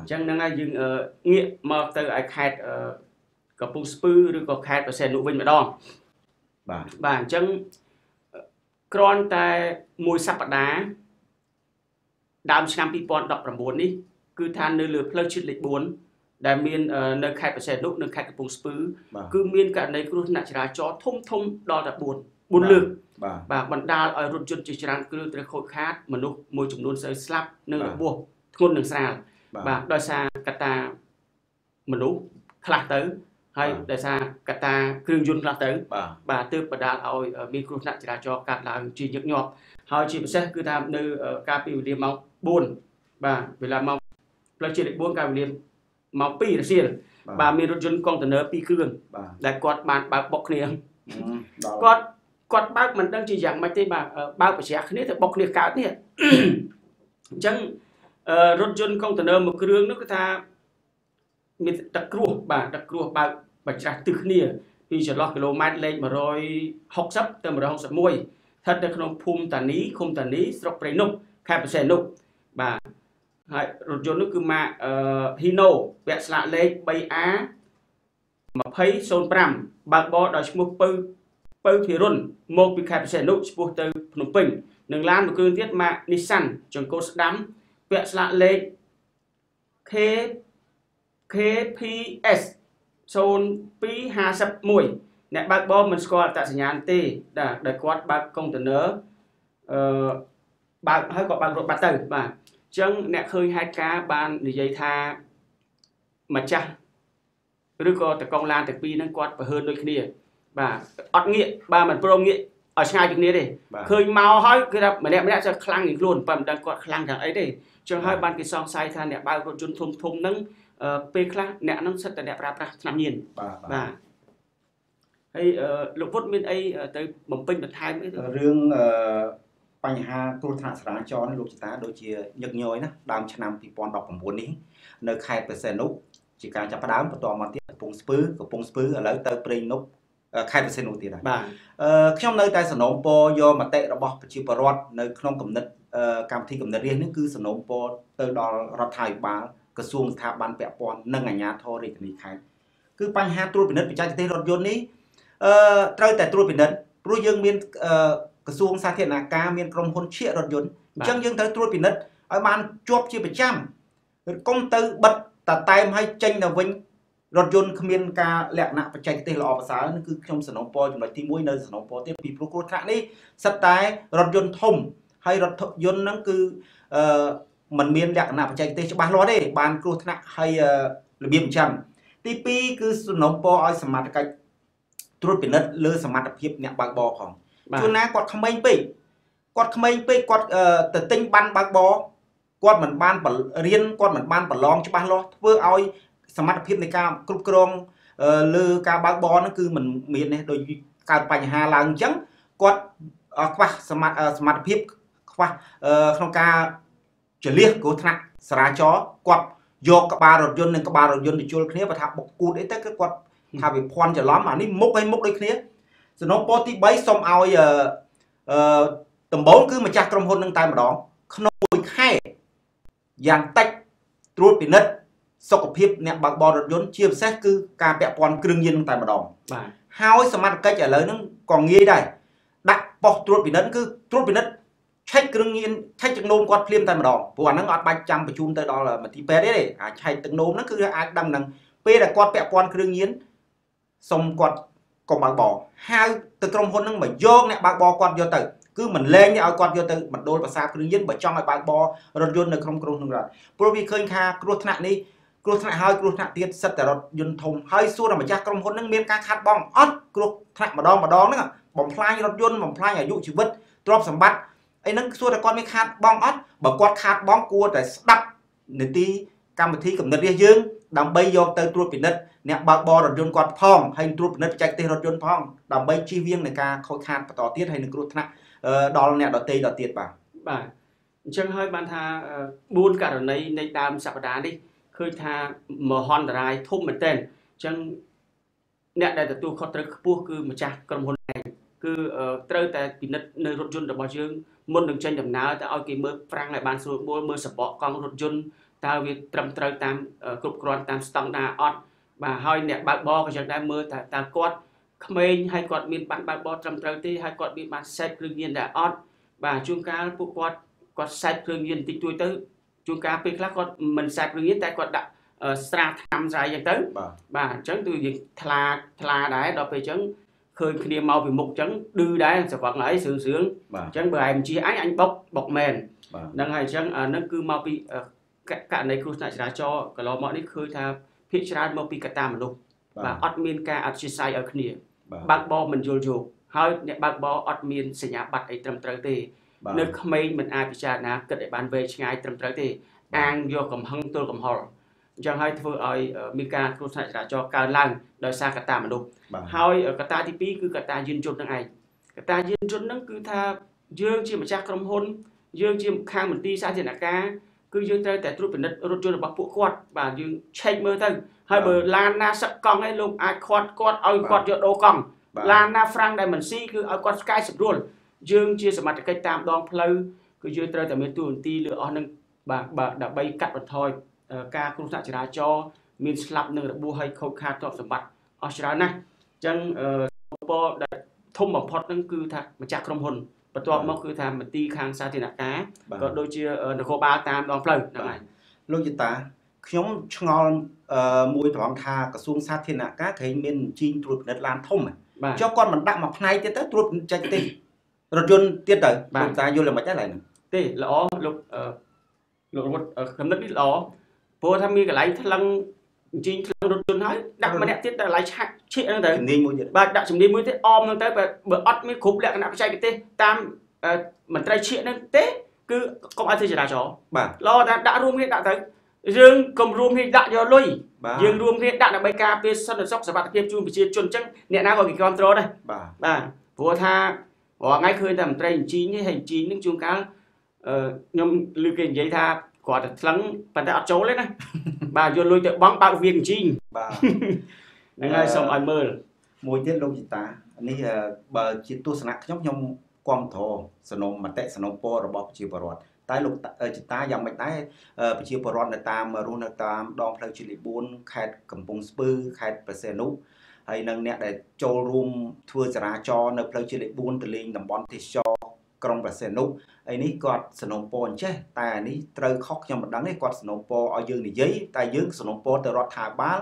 អញ្ចឹងហ្នឹងហើយយើងងាកមកទៅឲ្យខេត្តកំពង់ស្ពឺឬក៏ខេត្តបរសេនុវិញម្ដងបាទបាទអញ្ចឹងគ្រាន់តែមួយសប្តាហ៍ដើមឆ្នាំ2019នេះគឺថានៅលើផ្លូវជាតិលេខ4ដែលមាននៅខេត្តបរសេនុនៅខេត្តកំពង់ស្ពឺគឺមានករណីគ្រោះថ្នាក់ចរាចរណ៍ធំធំដល់តែ4 4លើកបាទបាទបណ្ដាលឲ្យរថយន្តជាច្រើនគ្រឿងត្រូវខូចខាតមនុស្សមួយចំនួនស្រូវស្លាប់និងរបួសធ្ងន់និងស្រាល បាទដោយសារកត្តាមនុស្សខ្លះទៅហើយដោយសារកត្តាគ្រឿងយន្តខ្លះទៅបាទទើបបណ្ដាលឲ្យមានគ្រោះថ្នាក់ចរាចរណ៍កើតឡើងជាញឹកញាប់ហើយជាពិសេសគឺថានៅកាលពីវេលាម៉ោង4បាទវេលាម៉ោងផ្លូវជាតិលេខ4កាលវេលាម៉ោង2រសៀលបាទមានរថយន្តកុងតឺន័រ2គ្រឿងដែលគាត់បានបើកបុកគ្នាគាត់គាត់បើកមិនដឹងជាយ៉ាងម៉េចទេបាទបើកប្រជ្រះគ្នាទៅបុកគ្នាកើតនេះអញ្ចឹង រថយន្តកុងតឺន័រមួយគ្រឿងនោះគឺថាមានទឹកគ្រោះបាទទឹកគ្រោះបើកបច្រាស់ទិសគ្នាពីចន្លោះគីឡូម៉ែត្រលេខ160ទៅ161ស្ថិតនៅក្នុងភូមិតានីឃុំតានីស្រុកព្រៃនប់ខេត្តបរសែននោះបាទហើយរថយន្តនោះគឺម៉ាកអឺ Hino ពាក់ស្លាកលេខ 3A 2005បើកបរដោយឈ្មោះពៅពៅភិរុនមកពីខេត្តបរសែននោះឆ្ពោះទៅភ្នំពេញនិងឡានមួយគ្រឿងទៀតម៉ាក Nissan ចង្កូតស្ដាំ ពាក់ស្លាកលេខ K KPS 0251អ្នកបើកបរមិនស្គាល់អត្តសញ្ញាណទេដែលគាត់បើកកុងតឺន័រអឺបើកហើយក៏បើករថបាត់ទៅបាទអញ្ចឹងអ្នកឃើញហេតុការណ៍បាននិយាយថាម្ចាស់ឬក៏តកងឡានទាំងពីរហ្នឹងគាត់ប្រហើនដូចគ្នា បាទអត់ងាកបាទមិនព្រមងាកឲ្យឆ្ងាយពីគ្នាទេឃើញមកហើយគឺថាម្នាក់ម្នាក់ចេះខ្លាំងជាងខ្លួនប៉ុន្តែមិនដឹងគាត់ខ្លាំងយ៉ាងអីទេអញ្ចឹងហើយបានគេសង្ស័យថាអ្នកបើករថយន្តធំធំហ្នឹងពេលខ្លះអ្នកហ្នឹងសិតតែអ្នកប្រើប្រាស់ឆ្នាំញៀនបាទបាទហើយលោកពុតមានអីទៅបំពេញបន្ថែមអីរឿងបញ្ហាគ្រោះថ្នាក់ចរាចរណ៍នេះលោកចតាដូចជាញឹកញយណាដើមឆ្នាំ2019នេះនៅខេត្តប្រសេនុជាការចាប់ផ្ដើមបន្តមកទៀតកំពង់ស្ពឺកំពង់ស្ពឺឥឡូវទៅព្រៃនប់ខេត្តប្រសេនុទៀតហើយបាទអឺខ្ញុំនៅតែសំណូមពរយកមតិរបស់ប្រជាពលរដ្ឋនៅក្នុងគំនិត កម្មវិធីគំនិតរាជនេះគឺសំណូមពរទៅដល់រដ្ឋាភិបាលក្រសួងស្ថាប័នពាក់ព័ន្ធនិងអាជ្ញាធររាជធានីខេត្តគឺបញ្ហាត្រួតពិនិត្យបច្ចេកទេសរថយន្តនេះអឺត្រូវតែត្រួតពិនិត្យព្រោះយើងមានក្រសួងសាធារណការមានក្រុមហ៊ុនឈៀករថយន្តអញ្ចឹងយើងត្រូវត្រួតពិនិត្យឲ្យបានជាប់ជាប្រចាំកុំទៅបិទតតែមឲ្យចេញទៅវិញរថយន្តគ្មានការលក្ខណៈបច្ចេកទេសល្អប្រសើរនោះគឺខ្ញុំសំណូមពរចំណុចទី1នៅសំណូមពរទៀតពីព្រោះគ្រោះថ្នាក់នេះសិតតែរថយន្តធំ ហើយរថយន្តហ្នឹងគឺអឺมันមានលក្ខណៈបច្ចេកទេសច្បាស់លាស់ទេបានគ្រោះថ្នាក់ហើយរបៀបអញ្ចឹងទី2គឺសំណុំពរឲ្យសមត្ថកិច្ចត្រួតពិនិត្យលើសមត្ថភាពអ្នកបើកបរផងជួនណាគាត់ក្មេងពេកគាត់ក្មេងពេកគាត់ទៅទិញបានបើកបរគាត់មិនបានរៀនគាត់មិនបានប្រឡងច្បាស់លាស់ធ្វើឲ្យសមត្ថភាពនៃការគ្រប់គ្រងលើការបើកបរហ្នឹងគឺមិនមានទេដោយកើតបញ្ហាឡើងអញ្ចឹងគាត់ខ្វះសមត្ថសមត្ថភាព ខ្វះក្នុងការចលះគ្រោះថ្នាក់ចរាចរណ៍គាត់យកក្បាលរថយន្តនិងក្បាលរថយន្តទៅជុលគ្នាបើថាបុកគូតអីទៅគឺគាត់ថាវាភ័ន្តច្រឡំអានេះមុខឲ្យមុខដូចគ្នាសំណុំពរទី3សូមឲ្យអឺដំបូងគឺម្ចាស់ក្រុមហ៊ុននឹងតែម្ដងក្នុងមួយខែយ៉ាងតិចត្រួតពិនិត្យសុខភាពអ្នកបើកបររថយន្តជាពិសេសគឺការពាក់ព័ន្ធគ្រឿងញៀនតែម្ដងបាទហើយសមត្ថកិច្ចឥឡូវហ្នឹងក៏ងាយដែរដាក់ប៉ុស្តិ៍ត្រួតពិនិត្យគឺត្រួតពិនិត្យឆែក គ្រឿងញៀនឆែកទឹកនោមគាត់ភ្លាមតែម្ដងព្រោះអាហ្នឹងអត់បាច់ចាំបញ្ជូនទៅដល់មន្ទីរពេទ្យទេអាឆែកទឹកនោមហ្នឹងគឺអាចដឹងហ្នឹងពេលដែលគាត់ពាក់ព័ន្ធគ្រឿងញៀនសុំគាត់កុំបើកបរហៅទៅក្រុមហ៊ុនហ្នឹងមកយកអ្នកបើកបរគាត់យកទៅគឺមិនលែងទេឲ្យគាត់យកទៅមណ្ឌលប្រសាទគ្រឿងញៀនបើចង់ឲ្យបើកបររថយន្តនៅក្នុងក្រុងនឹងរដ្ឋព្រោះវាឃើញថាគ្រោះថ្នាក់នេះគ្រោះថ្នាក់ហើយគ្រោះថ្នាក់ទៀតសិតតែរថយន្តធំហើយសួរតែម្ចាស់ក្រុមហ៊ុនហ្នឹងមានការខាត់បងអត់គ្រោះថ្នាក់ម្ដងម្ដងហ្នឹងបំផ្លាញរថយន្តបំផ្លាញអាយុជីវិតទ្រព្យសម្បត្តិ អីហ្នឹងសួរតែគាត់មានខាតបងអត់បើគាត់ខាតបងគួរតែស្ដាប់នីតិកម្មវិធីកំណត់រាជយើងដើម្បីយកទៅត្រួតពិនិត្យអ្នកបើកបររថយន្តគាត់ផងហើយត្រួតពិនិត្យបច្ចេកទេសរថយន្តផងដើម្បីជៀសវាងនឹងការខូចខាតបន្តទៀតហើយនឹងគ្រោះថ្នាក់ដល់អ្នកដទៃដទៀតបាទបាទអញ្ចឹងហើយបានថា4ករណីនៃដើមសប្តាហ៍នេះឃើញថាមហន្តរាយធំមែនទែនអញ្ចឹងអ្នកដែលទទួលខុសត្រូវខ្ពស់គឺម្ចាស់ក្រុមហ៊ុនឯងគឺត្រូវតែពិនិត្យនៅរថយន្តរបស់យើង មុននឹងចេញដំណើរទៅឲ្យគេមើលប្រាំងឲ្យបានស្រួលបួលមើលសបកកង់រថយន្តតើវាត្រឹមត្រូវតាមគ្រប់គ្រាន់តាមស្តង់ដារអត់បាទហើយអ្នកបើកបរក៏យ៉ាងដែរមើលតើតើគាត់ក្មេងហើយគាត់មានបានបើកបរត្រឹមត្រូវទេហើយគាត់មានបានសេពគ្រឿងញៀនដែរអត់បាទជួនកាលពួកគាត់គាត់សេពគ្រឿងញៀនតិចតួចទៅជួនកាលពេលខ្លះគាត់មិនសេពគ្រឿងញៀនតែគាត់ដាក់ស្រាថ្នាំស្រាអីចឹងទៅបាទអញ្ចឹងគឺយើងថ្លាថ្លាដែរដល់ពេលអញ្ចឹង ឃើញគ្នាមកពីមុខអញ្ចឹងឌឺដែរស្រវឹងហើយសឿងសឿងអញ្ចឹងបើឯងជាអញអញបុកបុកមែនហ្នឹងហើយអញ្ចឹងអានឹងគឺមកពីករណីគ្រោះថ្នាក់ចរាចរណ៍កន្លងមកនេះឃើញថាភាគច្រើនមកពីកត្តាមនុស្សបាទអត់មានការអធិស្ឋានឲ្យគ្នាបើកបរមិនយល់យោគហើយអ្នកបើកបរអត់មានសញ្ញាបត្រអីត្រឹមត្រូវទេនៅក្មេងមិនអាចពិចារណាគិតឲ្យបានវែងឆ្ងាយត្រឹមត្រូវទេអាងយកកំហឹងទល់កំហល់ អញ្ចឹងហើយធ្វើឲ្យមានការគ្រោះថ្នាក់ចរាចរណ៍កើនឡើងដោយសារកត្តាមនុស្សហើយកត្តាទី2គឺកត្តាយានយន្តនឹងឯងកត្តាយានយន្តនឹងគឺថាយើងជាម្ចាស់ក្រុមហ៊ុន យើងជាខាងមន្ទីរសាធារណការគឺយើងត្រូវតែត្រួតពិនិត្យរថយន្តរបស់ពួកគាត់បាទយើងឆែកមើលទៅហើយបើឡានណាសឹកកង់ឯងលោកអាចខាត់គាត់ឲ្យគាត់យកដូរកង់ឡានណាហ្វ្រាំងដែលមិនស៊ីគឺឲ្យគាត់ស្កាយស្រួលយើងជាសមត្ថកិច្ចតាមដងផ្លូវគឺយើងត្រូវតែមានទួនាទីលើអស់នឹងបាទបាទដើម្បីកាត់បន្ថយ ការគ្រោះថ្នាក់ចរាចរណ៍មានស្លាប់និងរបួសហើយខូចខាតទ្រព្យសម្បត្តិអស់ច្រើនណាស់អញ្ចឹងពរដែលធំបំផុតហ្នឹងគឺថាម្ចាស់ក្រុមហ៊ុនបន្ទាប់មកគឺថាមន្ទីរខាងសាធារណការក៏ដូចជានគរបាលតាមដងផ្លូវហ្នឹងហើយលោកយតាខ្ញុំឆ្ងល់មួយត្រង់ថាក្រសួងសាធារណការក្រែងមានជីងត្រួតពិនិត្យឡានធំចុះគាត់មិនដាក់មួយផ្នែកទៀតទៅត្រួតចេញទេរថយន្តទៀតទៅលោកតាយល់យ៉ាងម៉េចដែរឡើយហ្នឹងទេល្អលោកលោករត់កំណត់នេះល្អ ព្រោះថាមានកន្លែងថ្លឹងជីងថ្លឹងរថយន្តហើយដាក់ម្នាក់ទៀតតែកន្លែងឆាក់ឈៀកហ្នឹងទៅជំនាញមួយទៀតបាទដាក់ជំនាញមួយទៀតអមហ្នឹងទៅបើអត់មានគ្រប់លក្ខណៈបច្ចេកទេសតាមមន្ត្រីឈៀកហ្នឹងទេគឺកុំឲ្យធ្វើចរាចរណ៍បាទល្អតែដាក់រួមគ្នាដាក់ទៅយើងកុំរួមគ្នាដាក់យកលុយយើងរួមគ្នាដាក់ដើម្បីការពារសន្តិសុខសុខភាពជូនប្រជាជនអញ្ចឹងអ្នកណាក៏គេគ្រប់គ្រងដែរបាទបាទព្រោះថារាល់ថ្ងៃឃើញតែមន្ត្រីអញ្ជីងនេះហើយអញ្ជីងនឹងជួនកាលអឺខ្ញុំឮគេនិយាយថា គាត់តែថ្លឹងប៉ុន្តែអត់ចូលទេណាបាទយកលុយទៅបង់បើកវាអញ្ជីងបាទហ្នឹងហើយសូមឲ្យមើលមួយទៀតលោកជីតានេះបើជាទស្សនៈខ្ញុំខ្ញុំគ្រប់គ្រងសនំមតិសនំពររបស់ប្រជាពលរដ្ឋតែលោកចិតាយ៉ាងម៉េចដែរប្រជាពលរដ្ឋនៅតាមរស់នៅតាមដងផ្លូវជាតិលេខ4ខេត្តកំពង់ស្ពឺខេត្តប្រសេនុហើយនឹងអ្នកដែលចូលរួមធ្វើចរាចរណ៍នៅផ្លូវជាតិលេខ4ទៅលេងតំបន់ទេសចរ ក្រុងប្រសេនុអីនេះគាត់สนុំពរអញ្ចេះតែអានេះត្រូវខុសខ្ញុំមិនដឹងទេគាត់สนុំពរឲ្យយើងនិយាយតែយើងสนុំពរទៅរដ្ឋាភិបាល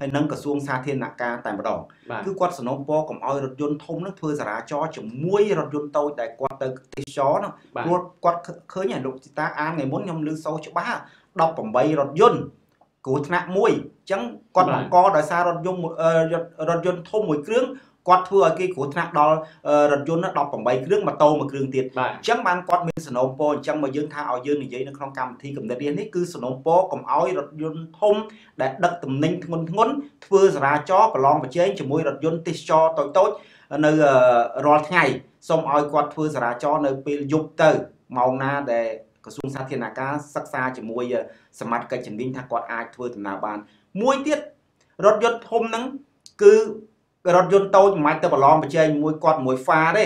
ហើយនឹងក្រសួងសាធារណការតែម្ដងគឺគាត់สนុំពរកុំឲ្យរថយន្តធំនឹងធ្វើចរាចរណ៍ជាមួយរថយន្តតូចដែលគាត់ទៅទេសចរនោះព្រោះគាត់ឃើញលោកជីតាអានថ្ងៃមុនខ្ញុំលើសូច្បាស់18រថយន្តគ្រោះថ្នាក់មួយអញ្ចឹងគាត់បង្កដោយសាររថយន្តរថយន្តធំមួយគ្រឿង គាត់ធ្វើឲ្យគេគ្រោះថ្នាក់ដល់រថយន្ត18គ្រឿងម៉ូតូមួយគ្រឿងទៀតអញ្ចឹងបានគាត់មានសំណូមពរអញ្ចឹងមកយើងថាឲ្យយើងនិយាយនៅក្នុងកម្មវិធីកំណត់រៀននេះគឺសំណូមពរកុំឲ្យរថយន្តធំដែលដឹកទំនិញធ្ងន់ធ្ងរធ្វើចរាចរណ៍ប្រឡងប្រជែងជាមួយរថយន្តទេសចរតូចតូចនៅរាល់ថ្ងៃសូមឲ្យគាត់ធ្វើចរាចរណ៍នៅពេលយប់ទៅម៉ោងណាដែលក្រសួងសាធារណការសិក្សាជាមួយសមាជិកជំនាញថាគាត់អាចធ្វើដំណើរបាន មួយទៀតរថយន្តធំហ្នឹងគឺ រថយន្តតូចមិនអាចទៅប្រឡងប្រជែងមួយគាត់មួយហ្វាទេ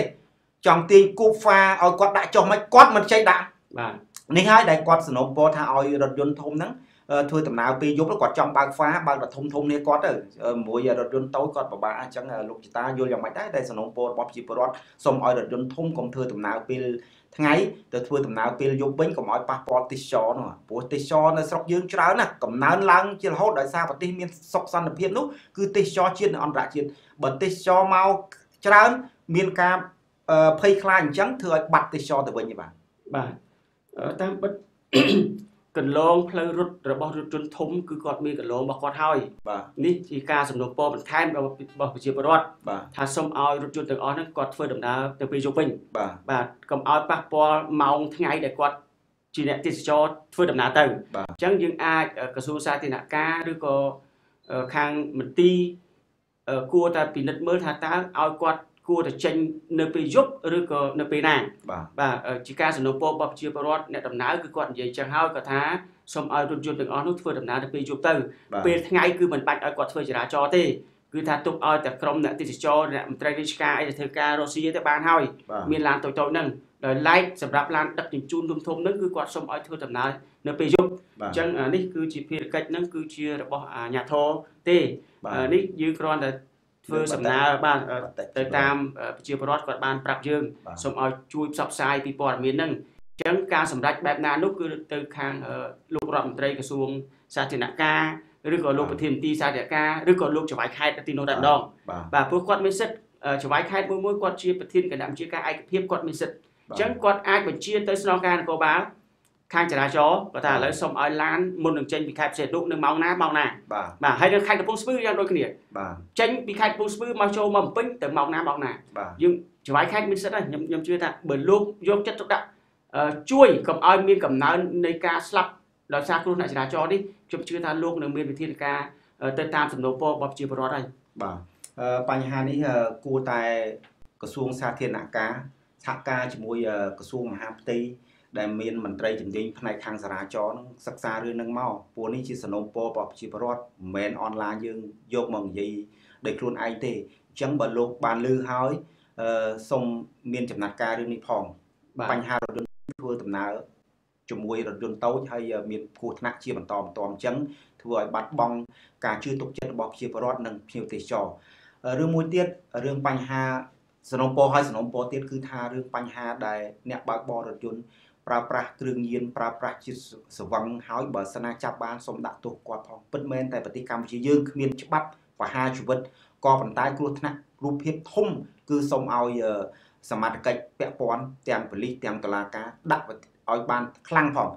ចង់ទាញគូហ្វាឲ្យគាត់ដាក់ចុះមិនគាត់មិនចេះដាក់បាទនេះហើយដែលគាត់สนុំពរថាឲ្យរថយន្តធំហ្នឹងធ្វើដំណើរពេលយប់គាត់ចង់បើកហ្វាបើកដល់ធំធំនេះគាត់ទៅមួយរថយន្តតូចគាត់ពិបាកអញ្ចឹងលោកចតាយល់យ៉ាងម៉េចដែរដែលสนុំពររបស់ប្រជាពលរដ្ឋសូមឲ្យរថយន្តធំកុំធ្វើដំណើរពេល ថ្ងៃទៅធ្វើដំណើរពេលយប់វិញកុំឲ្យប៉ះពាល់ទេសចរនោះព្រោះទេសចរនៅស្រុកយើងច្រើនណាស់កំណើនឡើងជារហូតដោយសារប្រទេសមានសុខសន្តិភាពនោះគឺទេសចរជាតិនិងអន្តរជាតិបើទេសចរមកច្រើនមានការភ័យខ្លាចអញ្ចឹងធ្វើឲ្យបាត់ទេសចរទៅវិញទេបាទបាទតាមពិត កន្លងផ្លូវរត់របស់រថយន្តធំគឺគាត់មានកន្លងរបស់គាត់ហើយបាទនេះជាការសំណូមពរបន្ថែមរបស់ប្រជាពលរដ្ឋបាទថាសូមឲ្យរថយន្តទាំងអស់ហ្នឹងគាត់ធ្វើដំណើរទៅពេលយប់វិញបាទបាទកុំឲ្យប៉ះពាល់ម៉ោងថ្ងៃដែលគាត់ជាអ្នកទេសចរធ្វើដំណើរទៅអញ្ចឹងយើងអាចក្រសួងសាធារណការឬក៏ខាងមន្ទីរគួរតែពិនិត្យមើលថាតើឲ្យគាត់ គួរតែចេញនៅពេលយប់ឬក៏នៅពេលណាបាទបាទជាការសនុពររបស់ប្រជាពលរដ្ឋអ្នកដំណើរគឺគាត់និយាយចឹងហើយគាត់ថាសូមឲ្យរថយន្តទាំងអស់នោះធ្វើដំណើរទៅពេលយប់ទៅពេលថ្ងៃគឺមិនបាច់ឲ្យគាត់ធ្វើចរាចរណ៍ទេគឺថាទុកឲ្យតែក្រុមអ្នកទេសចរអ្នកមន្ត្រីរាជការអីទៅធ្វើការរស់ស៊ីទៅបានហើយមានឡានតូចៗហ្នឹងដោយឡែកសម្រាប់ឡានដឹកជញ្ជូនធំធំហ្នឹងគឺគាត់សូមឲ្យធ្វើដំណើរនៅពេលយប់អញ្ចឹងនេះគឺជាភារកិច្ចហ្នឹងគឺជារបស់អាជ្ញាធរទេនេះយើងគ្រាន់តែ ធ្វើសំណើបាទទៅតាមប្រជាពលរដ្ឋគាត់បានប្រាប់យើងសូមឲ្យជួយផ្សព្វផ្សាយពីព័ត៌មានហ្នឹងអញ្ចឹងការសម្រេចបែបណានោះគឺទៅខាងលោករដ្ឋមន្ត្រីក្រសួងសាធារណការឬក៏លោកប្រធានមន្ត្រីសាធារណការឬក៏លោកចៅហ្វាយខេត្តទីនោះតែម្ដងបាទព្រោះគាត់មានសិទ្ធិចៅហ្វាយខេត្តមួយមួយគាត់ជាប្រធានគណៈបញ្ជាការឯកភាពគាត់មានសិទ្ធិអញ្ចឹងគាត់អាចបញ្ជាទៅស្នងការនគរបាល ខាងចរាចរណ៍គាត់ថាឥឡូវសុំឲ្យឡានមុននឹងចេញពីខេត្តផ្សេងនោះនៅម៉ោងណាម៉ោងណាបាទបាទហើយនៅខេត្តកំពង់ស្ពឺយ៉ាងដូចគ្នាបាទចេញពីខេត្តកំពង់ស្ពឺមកចូលមកបំពេញទៅម៉ោងណាម៉ោងណាយើងចវាយខេត្តមានសិទ្ធិហើយខ្ញុំខ្ញុំជឿថាបើលោកយកចិត្តទុកដាក់ជួយកុំឲ្យមានកំណើននៃការស្លាប់ដោយសារគ្រោះថ្នាក់ចរាចរណ៍នេះខ្ញុំជឿថាលោកនឹងមានវិធានការទៅតាមសំណូមពររបស់ប្រជាពលរដ្ឋហើយបាទបញ្ហានេះគួរតែក្រសួងសាធារណការសហការជាមួយក្រសួងមហាផ្ទៃ ដែលមានមន្ត្រីជំនាញផ្នែកខាងសារាចរនឹងសិក្សារឿងនឹងមកពួកនេះជាសំណូមពររបស់ប្រជាពលរដ្ឋមិនមែនអនឡាញយើងយកមកនិយាយដោយខ្លួនឯងទេអញ្ចឹងបើលោកបានលឺហើយអឺសូមមានចំណាត់ការរឿងនេះផងបញ្ហារថយន្តធ្វើដំណើរជាមួយរថយន្តតូចហើយមានគ្រោះថ្នាក់ជាបន្តបន្ទាប់អញ្ចឹងធ្វើឲ្យបាត់បង់ការជឿទុកចិត្តរបស់ប្រជាពលរដ្ឋនិងភ្ញៀវទេសចររឿងមួយទៀតរឿងបញ្ហាសំណុំពរហើយសំណុំពរទៀតគឺថារឿងបញ្ហាដែលអ្នកបើកបររថយន្ត ប្រើប្រាស់គ្រឿងញៀនប្រើប្រាស់ជាសវឹងហើយបើសិនណាចាប់បានសូមដាក់ទោសគាត់ផងពិតមែនតែប្រទេសកម្ពុជាយើងគ្មានច្បាប់បហាជីវិតក៏ប៉ុន្តែគ្រោះថ្នាក់រូបភាពធំគឺសូមឲ្យសមត្ថកិច្ចពាក់ព័ន្ធទាំងប៉ូលីសទាំងតុលាការដាក់ឲ្យបានខ្លាំងផង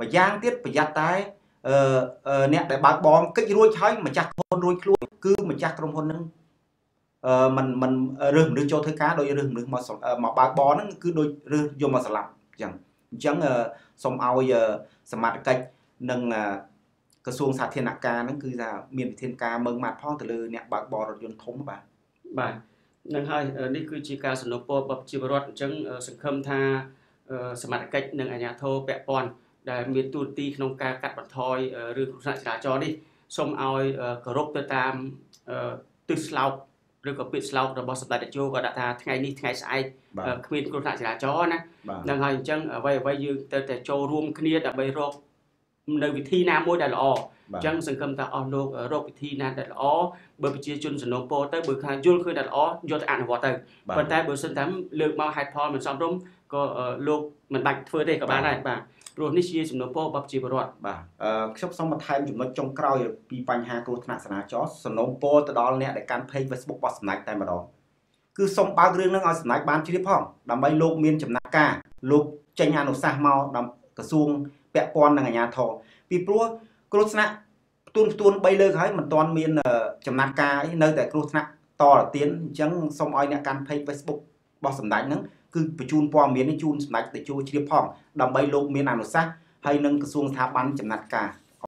ម្យ៉ាងទៀតប្រយ័ត្នតែអឺអ្នកដែលបើកបងកិច្ចរួចហើយម្ចាស់ក្រុមហ៊ុនរួចខ្លួនគឺម្ចាស់ក្រុមហ៊ុនហ្នឹងអឺมันมันរើសមនុស្សចូលធ្វើការដោយរើសមនុស្សមកមកបើកបរហ្នឹងគឺដោយរើសយកមកស្លាប់អញ្ចឹង អញ្ចឹងសូមឲ្យសមត្ថកិច្ចនិងក្រសួងសាធារណការហ្នឹងគឺថាមានវិធានការមើងម៉ាត់ផងទៅលើអ្នកបើកបររថយន្តធំបាទបាទនឹងហើយនេះគឺជាការសំណពររបស់ជីវរដ្ឋអញ្ចឹងសង្ឃឹមថាសមត្ថកិច្ចនិងអាជ្ញាធរពាក់ព័ន្ធដែលមានទូរទីក្នុងការកាត់បន្ថយរឿងគ្រោះថ្នាក់ចរាចរណ៍នេះសូមឲ្យគោរពទៅតាមទិសស្លោក ឬក៏ពាក្យស្លោករបស់សម្ដេចតេជោក៏ដាក់ថាថ្ងៃនេះថ្ងៃស្អែកគ្មានគ្រោះថ្នាក់ចរាចរណ៍ណានឹងហើយអញ្ចឹងអ្វីអ្វីយើងទៅតែចូលរួមគ្នាដើម្បីរកនៅវិធីណាមួយដែលល្អអញ្ចឹងសង្ឃឹមថាអស់លោករកវិធីណាដែលល្អបើប្រជាជនសំណូមពរទៅបើខាងយល់ឃើញដែលល្អយកទៅអនុវត្តទៅប៉ុន្តែបើសិនតែលើកមកហេតុផលមិនសមរម្យក៏លោកមិនបាច់ធ្វើទេក៏បានដែរបាទ ព្រោះនេះជាសំណុំពររបស់ប្រជាពលរដ្ឋបាទអឺខ្ញុំសូមបន្ថែមចំណុចចុងក្រោយពីបញ្ហាគ្រោះថ្នាក់ចរាចរណ៍សំណុំពរទៅដល់អ្នកដែលកាន់ page Facebook របស់សម្ដេចតែម្ដងគឺសូមបើករឿងហ្នឹងឲ្យសម្ដេចបានជ្រាបផងដើម្បីលោកមានចំណាត់ការលោកចេញអនុសាសន៍មកដល់ក្រសួងពាក់ព័ន្ធនឹងអាជ្ញាធរពីព្រោះគ្រោះថ្នាក់ផ្ទួនផ្ទួន3លើកហើយមិនទាន់មានចំណាត់ការអីនៅតែគ្រោះថ្នាក់តរទៀនអញ្ចឹងសូមឲ្យអ្នកកាន់ page Facebook របស់សម្ដេចហ្នឹង គឺបញ្ជូនព័ត៌មាននេះជូនសម្ដេចទៅជួជ្រាបផងដើម្បីលោកមានអនុសាសន៍ហើយនឹងក្រសួងស្ថាប័នចំណាត់ការ